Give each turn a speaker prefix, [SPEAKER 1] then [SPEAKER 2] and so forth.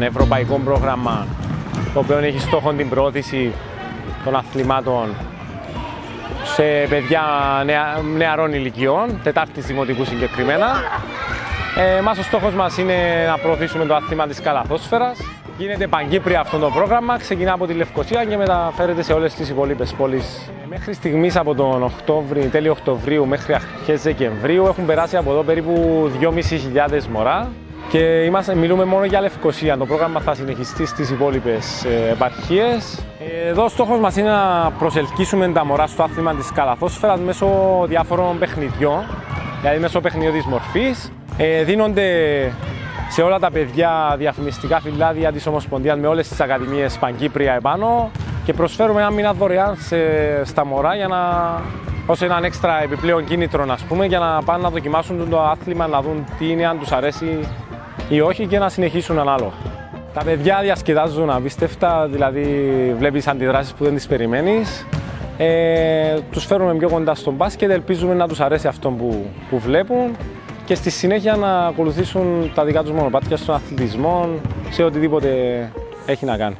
[SPEAKER 1] ευρωπαϊκό πρόγραμμα το οποίο έχει στόχο την πρόθεση των αθλημάτων σε παιδιά νεα, νεαρών ηλικιών, τετάρτης δημοτικού συγκεκριμένα. Ε, μας ο στόχος μας είναι να προωθήσουμε το άθλημα της καλαθόσφαιρας. Γίνεται παγκύπρια αυτό το πρόγραμμα, ξεκινά από τη Λευκοσία και μεταφέρεται σε όλες τις υπόλοιπες πόλεις. Μέχρι στιγμής από τον Οκτώβρη, τέλειο Οκτωβρίου μέχρι αρχές Δεκεμβρίου έχουν περάσει από εδώ περίπου 2.500 μωρά και είμαστε, μιλούμε μόνο για Λευκοσία. Το πρόγραμμα θα συνεχιστεί στις υπόλοιπες ε, επαρχίες. Εδώ ο στόχος μας είναι να προσελκύσουμε τα μωρά στο άθλημα της καλαθόσφαιρας μέσω διάφορων παιχνιδιών, δηλαδή μέσω παιχνιδιώτης μορφής. Ε, δίνονται σε όλα τα παιδιά διαφημιστικά φυλάδια της Ομοσπονδίας με όλες τις ακαδημίες Παγκύπρια επάνω και προσφέρουμε ένα μήνα δωρεάν σε, στα μωρά για να ως έναν έξτρα επιπλέον κίνητρο να πούμε, για να πάνε να δοκιμάσουν το άθλημα, να δουν τι είναι, αν τους αρέσει ή όχι και να συνεχίσουν αλλο Τα παιδιά διασκεδάζουν απίστευτα, δηλαδή βλέπεις αντιδράσεις που δεν τις περιμένεις. Ε, τους φέρουμε πιο κοντά στον μπάσκετ, ελπίζουμε να τους αρέσει αυτό που, που βλέπουν και στη συνέχεια να ακολουθήσουν τα δικά τους μονοπάτια στον αθλητισμό, σε οτιδήποτε έχει να κάνει.